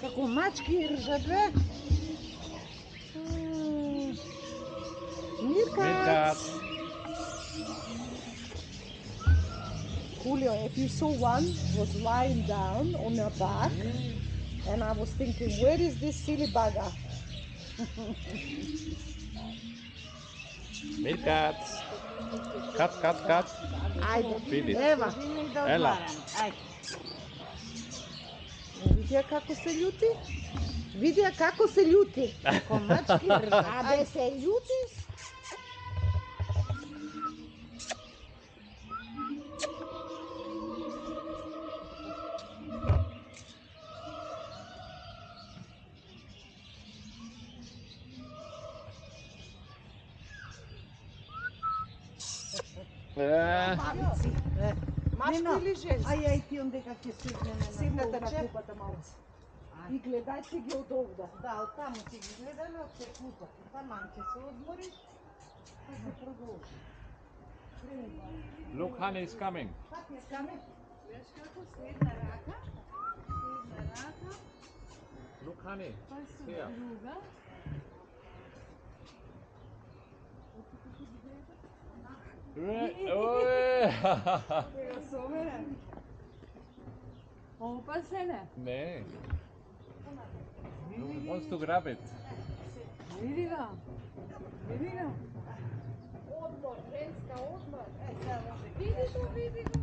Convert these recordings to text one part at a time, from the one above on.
Как у мачки РЖД Mittag. Julio, if you saw one was lying down on her back, and I was thinking, where is this silly bugger? Milkat, kat, kat, kat. Feed it. Eva. Ela. Vidja kako se ljuti? Vidja kako se ljuti? Komački, a da se ljuti Е. Машко или женско? Ай, ай, ти онде как ќе седнеме на Седнете на купата малце. И гледајте ги од овда. Да, од таму ќе ги гледаме, од се купата. Таман ќе се одмори, па се продолжи. Look, honey is coming. Honey is coming. Look, honey. Here. E, oj. Ovo pa se ne. Ne. Wants to grab it. Vidi ga. Vidi ga. Odmor, ženska odmor. E, sad može. Vidi ga, vidi ga.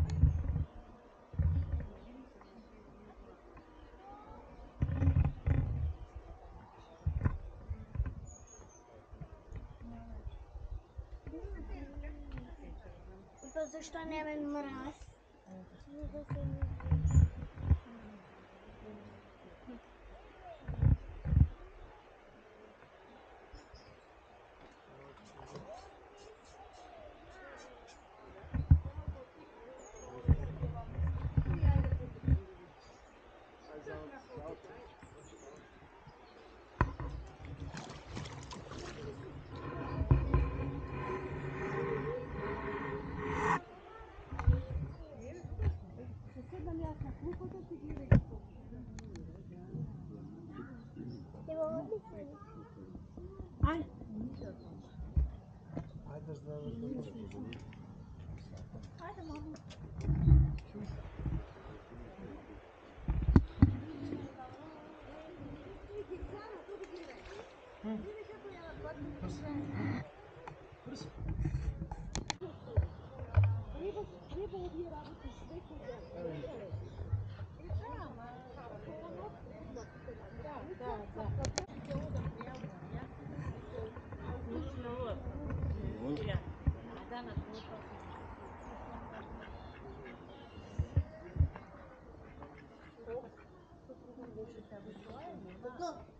что, не мраз. Treba ovdje raditi sve kod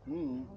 嗯。